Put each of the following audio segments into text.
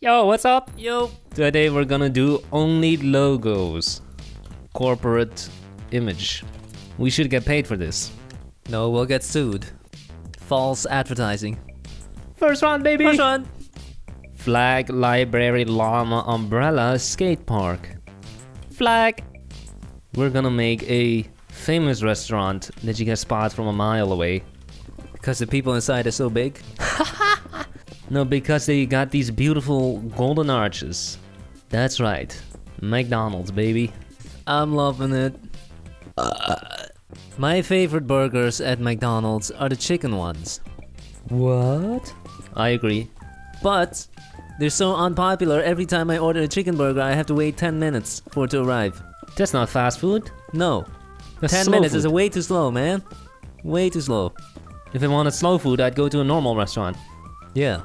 Yo, what's up? Yo. Today we're gonna do only logos. Corporate image. We should get paid for this. No, we'll get sued. False advertising. First round, baby! First one. Flag, library, llama, umbrella, skate park. Flag! We're gonna make a famous restaurant that you can spot from a mile away. Because the people inside are so big. No, because they got these beautiful golden arches. That's right. McDonald's, baby. I'm loving it. Uh, my favorite burgers at McDonald's are the chicken ones. What? I agree. But they're so unpopular, every time I order a chicken burger, I have to wait 10 minutes for it to arrive. That's not fast food. No. That's 10 minutes food. is way too slow, man. Way too slow. If I wanted slow food, I'd go to a normal restaurant. Yeah.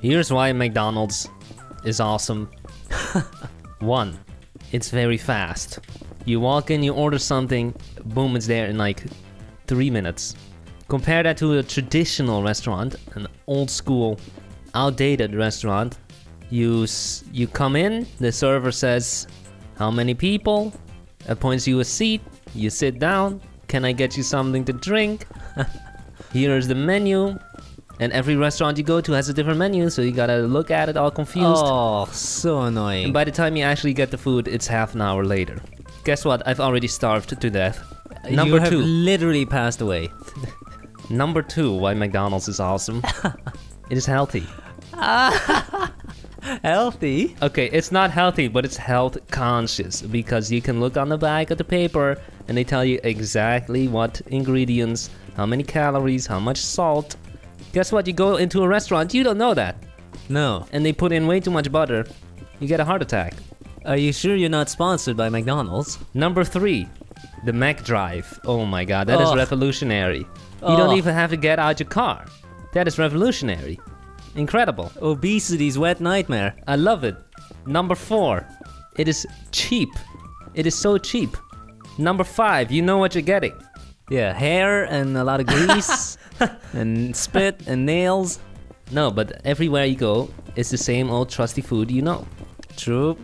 Here's why McDonald's is awesome. One, it's very fast. You walk in, you order something, boom, it's there in like three minutes. Compare that to a traditional restaurant, an old school, outdated restaurant. You s- you come in, the server says how many people, appoints you a seat, you sit down. Can I get you something to drink? Here's the menu. And every restaurant you go to has a different menu, so you gotta look at it all confused. Oh, so annoying. And by the time you actually get the food, it's half an hour later. Guess what? I've already starved to death. Number you have two. literally passed away. Number two, why McDonald's is awesome. it is healthy. Healthy? Okay, it's not healthy, but it's health conscious because you can look on the back of the paper and they tell you exactly what ingredients, how many calories, how much salt. Guess what? You go into a restaurant, you don't know that. No. And they put in way too much butter. You get a heart attack. Are you sure you're not sponsored by McDonald's? Number three, the Mac Drive. Oh my god, that is Oh. revolutionary. You don't even have to get out your car. That is revolutionary. Incredible. Obesity's wet nightmare. I love it. Number four, it is cheap. It is so cheap. Number five, you know what you're getting. Yeah, hair and a lot of grease and spit and nails. No, but everywhere you go, it's the same old trusty food you know. True.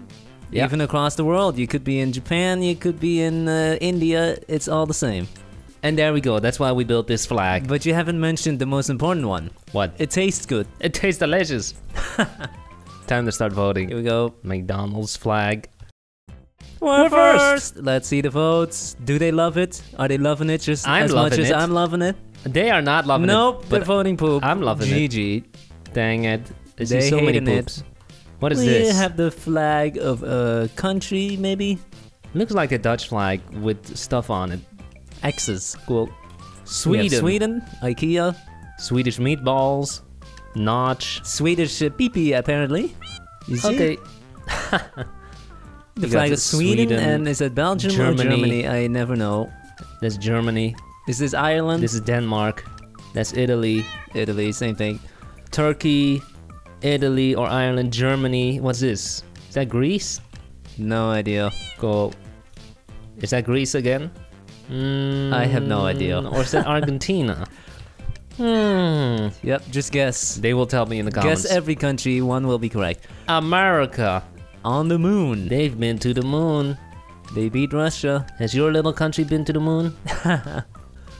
Yeah. Even across the world, you could be in Japan, you could be in uh, India, it's all the same. And there we go. That's why we built this flag. But you haven't mentioned the most important one. What? It tastes good. It tastes delicious. Time to start voting. Here we go. McDonald's flag. We're first. Let's see the votes. Do they love it? Are they loving it just I'm as much as it. I'm loving it? They are not loving nope, it. they're But voting poop. I'm loving it. GG. dang it. See They so many hating it. poops. What is this? we have the flag of a country, maybe? Looks like a Dutch flag with stuff on it. X's. Cool. Sweden. Sweden, IKEA, Swedish meatballs. Notch. Swedish uh, PP apparently. You see? Okay. The You flag of Sweden, Sweden, and is it Belgium Germany. or Germany? I never know. That's Germany. This is this Ireland? This is Denmark. That's Italy. Italy, same thing. Turkey. Italy or Ireland. Germany. What's this? Is that Greece? No idea. Go. Is that Greece again? Mm, I have no idea. Or is that Argentina? hmm. Yep, just guess. They will tell me in the comments. Guess every country, one will be correct. America. On the moon. They've been to the moon. They beat Russia. Has your little country been to the moon?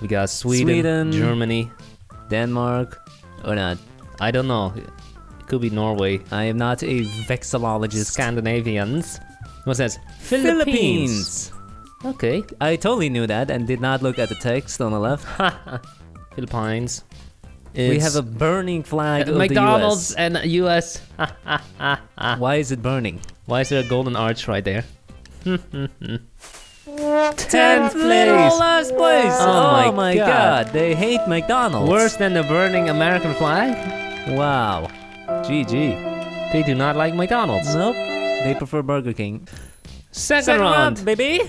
we got Sweden, Sweden. Germany. Denmark. Or not. I don't know. It could be Norway. I am not a vexillologist. Scandinavians. What's that? Philippines. Okay. I totally knew that and did not look at the text on the left. Philippines. we have a burning flag of McDonald's the and US. US. Why is it burning? Why is there a golden arch right there? Tenth place. last place. Oh Oh, my my, God. god. They hate McDonald's. Worse than the burning American flag? Wow. GG. They do not like McDonald's. Nope. They prefer Burger King. Second, round. baby.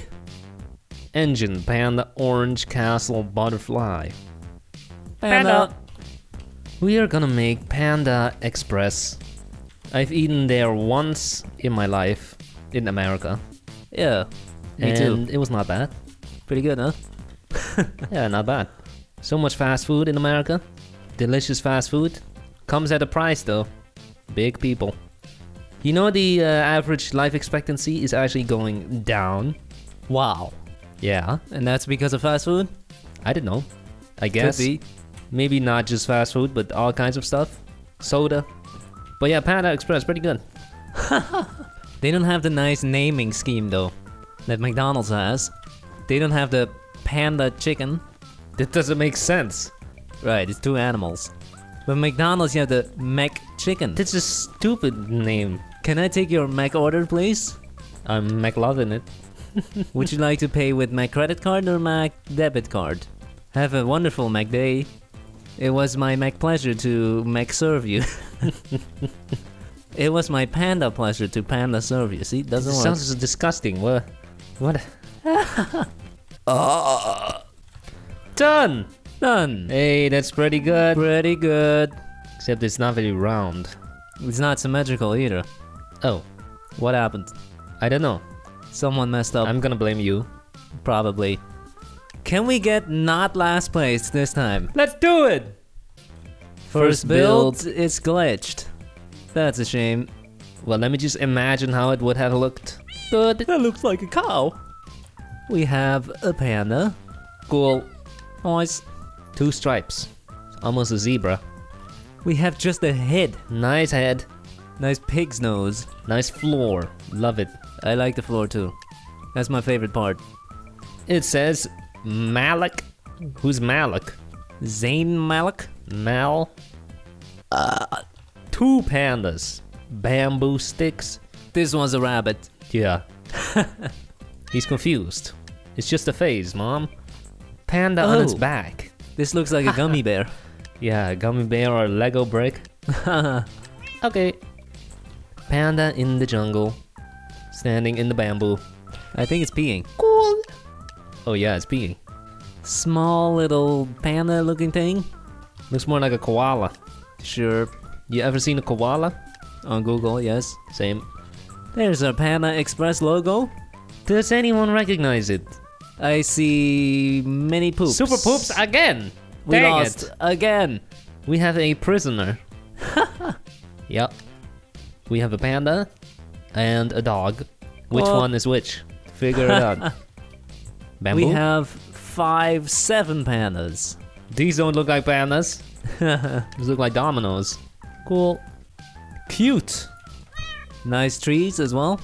Engine Panda Orange Castle Butterfly. Panda. We are gonna make Panda Express. I've eaten there once in my life in America. Yeah. Me and too. it was not bad. Pretty good, huh? Yeah, not bad. So much fast food in America. Delicious fast food. Comes at a price though. Big people. You know the uh, average life expectancy is actually going down. Wow. Yeah, And that's because of fast food? I don't know. I guess Could be. maybe not just fast food, but all kinds of stuff. Soda. But yeah, Panda Express pretty good. They don't have the nice naming scheme though that McDonald's has. They don't have the panda chicken. That doesn't make sense. Right, it's two animals. But McDonald's, you have the Mac chicken. That's a stupid name. Can I take your Mac order, please? I'm Mac loving it. Would you like to pay with my credit card or my debit card? Have a wonderful Mac day. It was my Mac pleasure to Mac serve you. it was my panda pleasure to panda serve you. See, doesn't This work. sounds disgusting. What? What? Ah. Done. Done. Hey, that's pretty good. Pretty good. Except it's not very round. It's not symmetrical either. Oh, What happened? I don't know. Someone messed up, I'm gonna blame you. probably. Can we get not last place this time? Let's do it. First build, is glitched. That's a shame. Well, let me just imagine how it would have looked. Good. That looks like a cow. We have a panda. Cool. Nice. Two stripes. Almost a zebra. We have just a head. Nice head. Nice pig's nose. Nice floor. Love it. I like the floor too. That's my favorite part. It says Malik. Who's Malik? Zayn Malik? Mal. Uh, two pandas. Bamboo sticks. This one's a rabbit. Yeah. He's confused. It's just a phase, mom. Panda on its Oh. back. This looks like a gummy bear. Yeah, a gummy bear or a Lego brick. Okay. Panda in the jungle. Standing in the bamboo. I think it's peeing. Oh yeah, it's peeing. Small little panda looking thing. Looks more like a koala. Sure. You ever seen a koala? On Google, yes. Same. There's a Panda Express logo. Does anyone recognize it? I see many poops. Super poops again. We Dang lost it. again. We have a prisoner. yep. We have a panda and a dog. Which Well- one is which? Figure it out. Bamboo? We have five, seven pandas. These don't look like pandas. These look like dominoes. Cool. Cute. nice trees as well.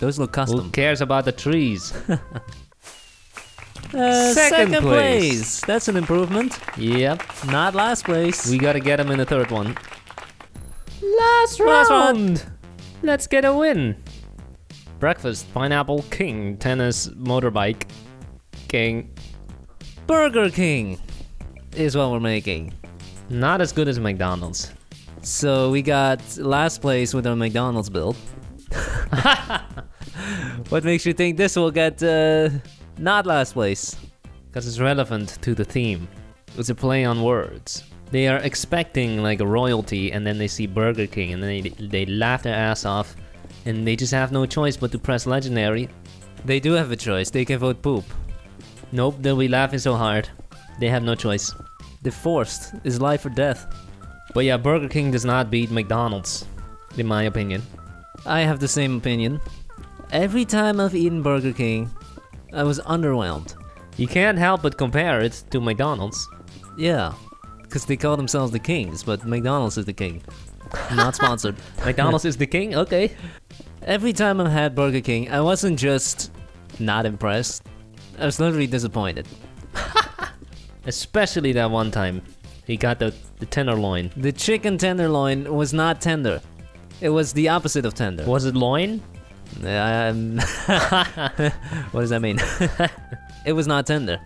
Those look custom. Who cares about the trees? Uh, Second second, place. place. That's an improvement. yep. Not last place. We gotta get him in the third one. Last Last round. Let's get a win. Breakfast, pineapple, king, tennis, motorbike, king. Burger King is what we're making. Not as good as McDonald's. So we got last place with our McDonald's build. what makes you think this will get uh, not last place? Because it's relevant to the theme. It's a play on words. They are expecting like a royalty and then they see Burger King and then they, they laugh their ass off and they just have no choice but to press legendary. They do have a choice. They can vote poop. Nope, they'll be laughing so hard. They have no choice. The forced is life or death. But yeah, Burger King does not beat McDonald's, in my opinion. I have the same opinion. Every time I've eaten Burger King, I was underwhelmed. You can't help but compare it to McDonald's. Yeah, because they call themselves the kings, but McDonald's is the king. Not sponsored. McDonald's is the king? Okay. Every time I've had Burger King, I wasn't just not impressed. I was literally disappointed. Especially that one time. He got the, the tenderloin. The chicken tenderloin was not tender. It was the opposite of tender. Was it loin? Um, what does that mean? it was not tender.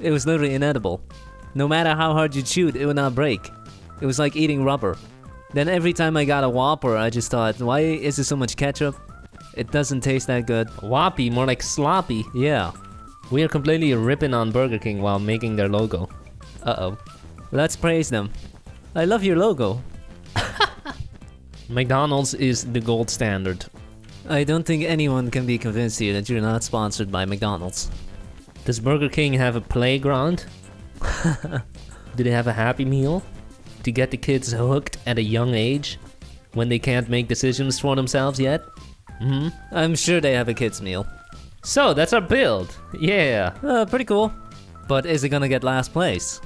It was literally inedible. No matter how hard you chewed, it would not break. It was like eating rubber. Then every time I got a Whopper, I just thought, why is there so much ketchup? It doesn't taste that good. Whoppy, more like sloppy. Yeah. We are completely ripping on Burger King while making their logo. Uh oh. Let's praise them. I love your logo. McDonald's is the gold standard. I don't think anyone can be convinced here that you're not sponsored by McDonald's. Does Burger King have a playground? Do they have a Happy Meal? To get the kids hooked at a young age? when they can't make decisions for themselves yet. hmm I'm sure they have a kids meal. So that's our build. Yeah. Uh, pretty cool. But is it gonna get last place?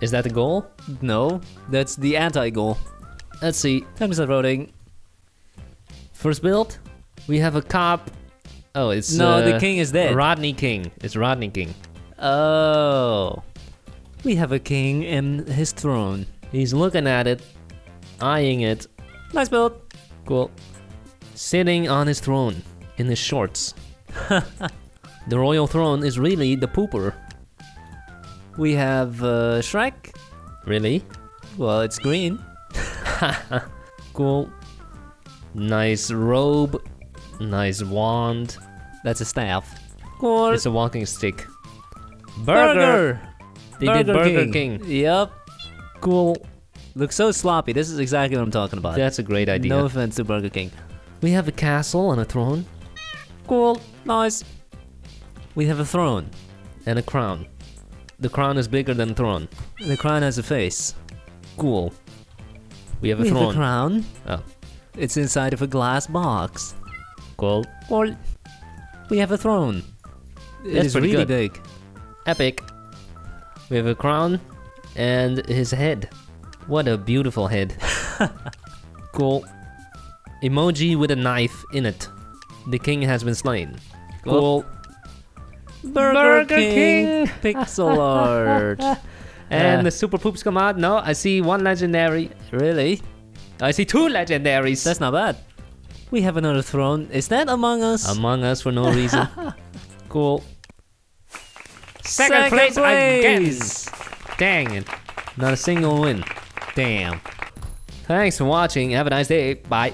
Is that the goal? No, that's the anti-goal. Let's see. Time to start voting. First build, we have a cop. Oh, it's No, the uh, king is dead. Rodney King. It's Rodney King. Oh. We have a king and his throne. He's looking at it, eyeing it. Nice build. Cool. Sitting on his throne in his shorts. the royal throne is really the pooper. We have uh, Shrek. Really? Well, it's green. Cool. Nice robe. Nice wand. That's a staff. Cool. It's a walking stick. burger. They did Burger King. Yep. Cool. Looks so sloppy. This is exactly what I'm talking about. That's a great idea. No offense to Burger King. We have a castle and a throne Cool. Nice. We have a throne. and a crown. The crown is bigger than throne. The crown has a face. Cool. We have a we throne. have a crown. Oh, It's inside of a glass box. cool. Cool. We have a throne. It That's is really good. big. Epic. We have a crown and his head. What a beautiful head. cool. Emoji with a knife in it. The king has been slain. Cool. Burger, Burger King. King. Pixel art. And the super poops come out. No, I see one legendary. really? I see two legendaries. That's not bad. We have another throne. Is that Among Us? Among Us for no reason. cool. Second, Second place, again. Dang it. Not a single win. Damn. Thanks for watching. Have a nice day. Bye.